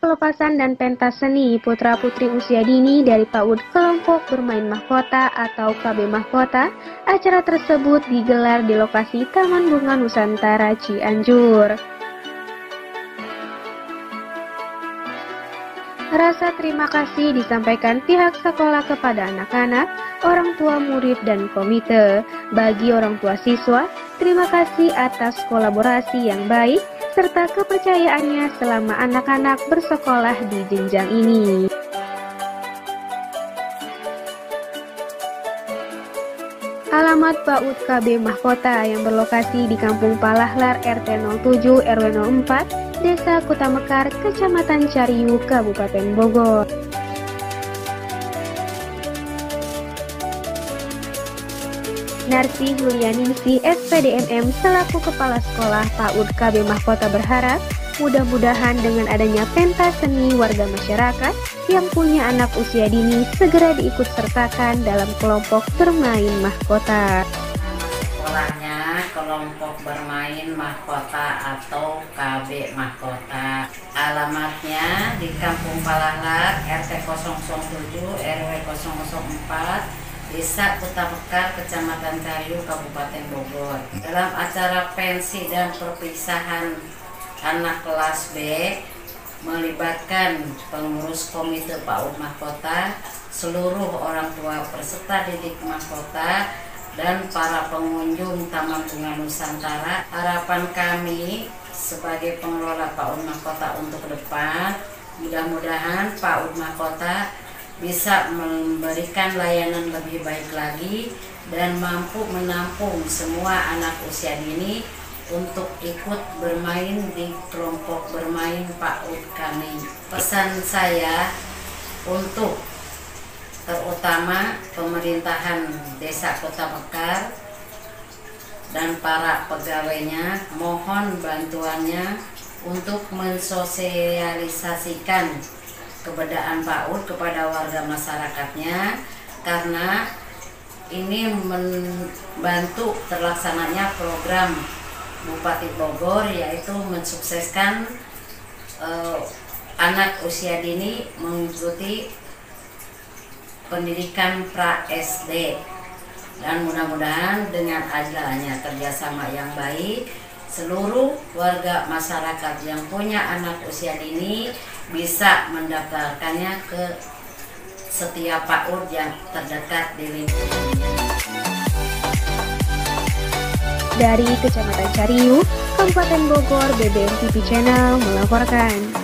pelepasan dan pentas seni putra-putri usia dini dari PAUD Kelompok Bermain Mahkota atau KB Mahkota. Acara tersebut digelar di lokasi Taman Bunga Nusantara Cianjur. Rasa terima kasih disampaikan pihak sekolah kepada anak-anak, orang tua murid dan komite. Bagi orang tua siswa, terima kasih atas kolaborasi yang baik serta kepercayaannya selama anak-anak bersekolah di jenjang ini. Alamat PAUD KB Mahkota yang berlokasi di Kampung Palahlar RT 07 RW 04, Desa Kota Mekar, Kecamatan Cariu, Kabupaten Bogor. Narsi Julianingsi SPDMM selaku Kepala Sekolah PAUD KB Mahkota berharap mudah-mudahan dengan adanya pentas seni warga masyarakat yang punya anak usia dini segera diikut sertakan dalam kelompok bermain mahkota. Sekolahnya kelompok bermain mahkota atau KB mahkota. Alamatnya di Kampung Palahlar RT 007 RW 004 Desa Kota Mekar, Kecamatan Cariu, Kabupaten Bogor. Dalam acara pensi dan perpisahan anak kelas B melibatkan pengurus komite PAUD Mahkota, seluruh orang tua peserta didik mahkota, dan para pengunjung Taman Bunga Nusantara. Harapan kami sebagai pengelola PAUD Mahkota untuk ke depan, mudah-mudahan PAUD Mahkota bisa memberikan layanan lebih baik lagi dan mampu menampung semua anak usia dini untuk ikut bermain di kelompok bermain PAUD kami. Pesan saya untuk terutama pemerintahan Desa Kota Mekar dan para pegawainya mohon bantuannya untuk mensosialisasikan keberadaan PAUD kepada warga masyarakatnya karena ini membantu terlaksananya program Bupati Bogor yaitu mensukseskan uh, anak usia dini mengikuti pendidikan pra SD dan mudah-mudahan dengan ajalannya kerjasama yang baik seluruh warga masyarakat yang punya anak usia dini bisa mendaftarkannya ke setiap PAUD yang terdekat di lingkungannya. Dari Kecamatan Cariu, Kabupaten Bogor, BBM TV Channel melaporkan.